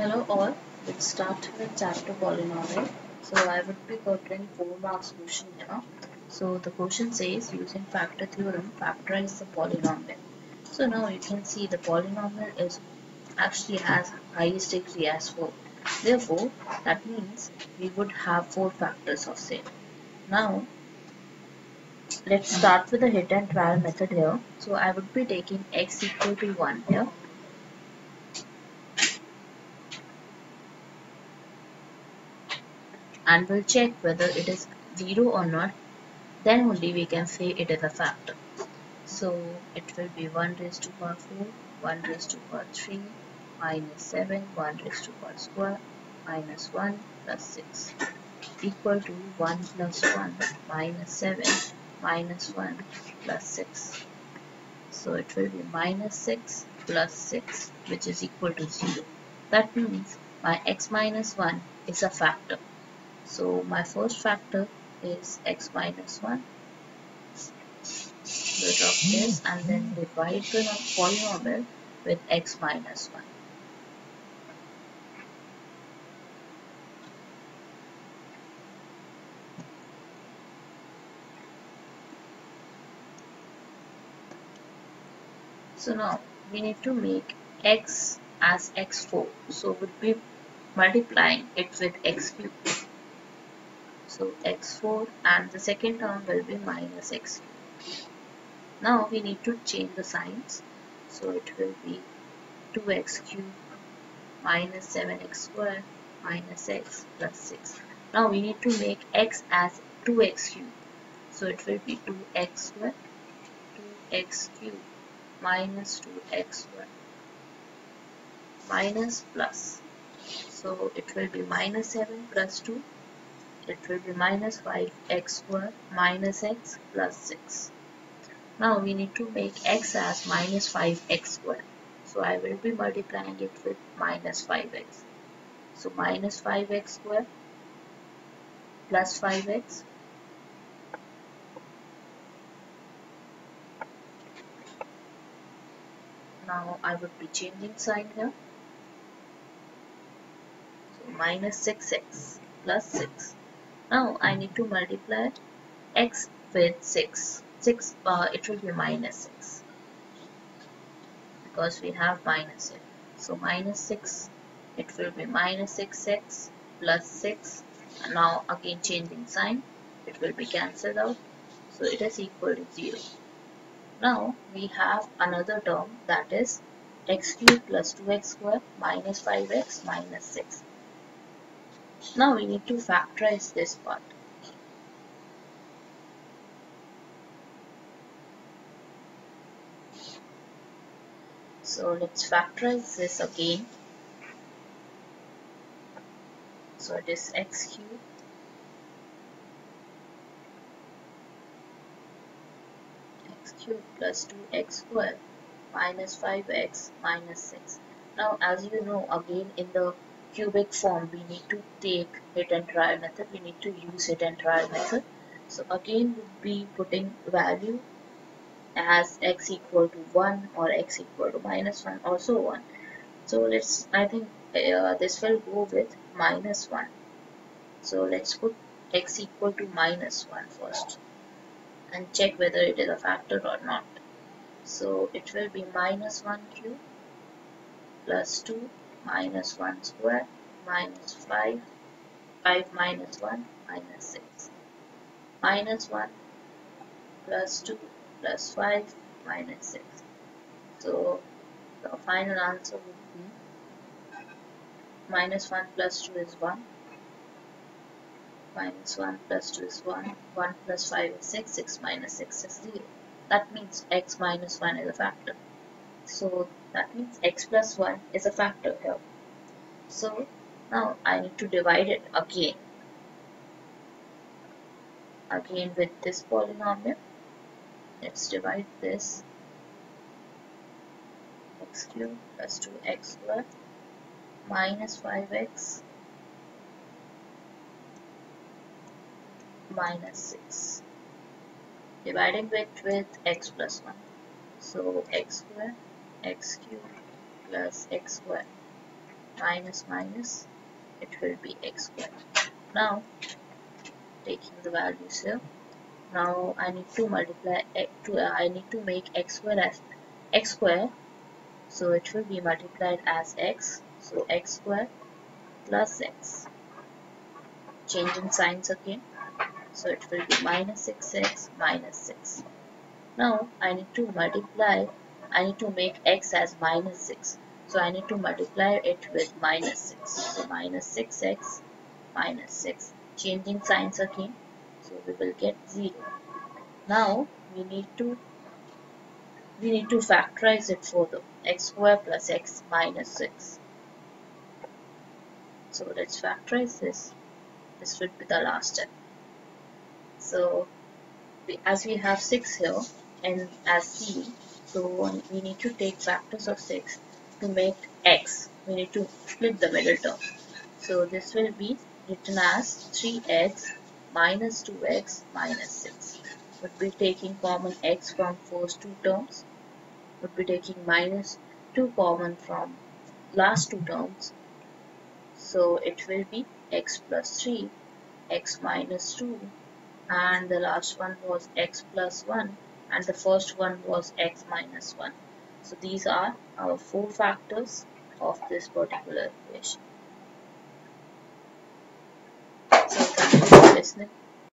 Hello all, let's start with chapter polynomial. So I would be covering 4 marks question here. So the question says using factor theorem factorize the polynomial. So now you can see the polynomial is actually has highest degree as 4. Therefore that means we would have 4 factors of same. Now let's start with the hit and trial method here. So I would be taking x equal to 1 here and we'll check whether it is 0 or not. Then only we can say it is a factor so it will be 1 raised to power 4 1 raised to power 3 minus 7 1 raised to power square minus 1 plus 6 equal to 1 plus 1 minus 7 minus 1 plus 6 so it will be minus 6 plus 6 which is equal to 0 that means my x minus 1 is a factor so my first factor is x minus 1 root of this and then divide the polynomial with x minus 1. So now we need to make x as x4. So we'll be multiplying it with x cubed so x4 and the second term will be minus x. Now we need to change the signs. So it will be 2x cubed minus 7x squared minus x plus 6 now we need to make x as 2x cubed. So it will be 2x squared 2x cubed minus 2x squared minus plus. So it will be minus 7 plus 2 it will be minus 5x squared minus x plus 6. Now we need to make x as minus 5x squared. So I will be multiplying it with minus 5x. So minus 5x squared plus 5x now I would be changing sign here so minus 6x plus 6 now I need to multiply x with 6. 6 uh, it will be minus 6 because we have minus here. So minus 6 it will be minus 6x plus 6 and now again changing sign it will be cancelled out so it is equal to 0. Now we have another term that is x cubed plus 2x squared minus 5x minus 6 now we need to factorize this part. So let's factorize this again. So it is x cubed x cubed plus 2x squared minus 5x minus 6. Now as you know again in the cubic form we need to take hit and trial method we need to use hit and trial method. So again we'll be putting value as x equal to 1 or x equal to minus 1 also 1 so let's I think uh, this will go with minus 1 so let's put x equal to minus 1 first and check whether it is a factor or not. So it will be minus 1 cube plus 2 minus 1 squared minus 5 5 minus 1 minus 6 minus 1 plus 2 plus 5 minus 6 so the final answer would be minus 1 plus 2 is 1 minus 1 plus 2 is 1 1 plus 5 is 6 6 minus 6 is 0 that means x minus 1 is a factor. So that means x plus 1 is a factor here. So now I need to divide it again. Again with this polynomial. Let's divide this x cubed plus 2x squared minus 5x minus 6 dividing it with x plus 1 so x squared x cubed plus x squared. Minus minus it will be x square now taking the values here now I need to multiply to uh, I need to make x square as x square so it will be multiplied as x. So x square plus x. Change in signs again. So it will be minus 6x minus 6 now I need to multiply I need to make x as minus 6 so I need to multiply it with minus 6 so minus 6x minus 6 changing signs again. So we will get 0 now we need to we need to factorize it further x square plus x minus 6 so let's factorize this. This would be the last step. So as we have 6 here and as c so we need to take factors of 6 to make x. We need to split the middle term. So this will be written as 3x minus 2x minus 6 would be taking common x from first two terms. Would be taking minus 2 common from last two terms. So it will be x plus 3 x minus 2 and the last one was x plus 1 and the first one was x minus 1 so these are our four factors of this particular equation. So thank you for listening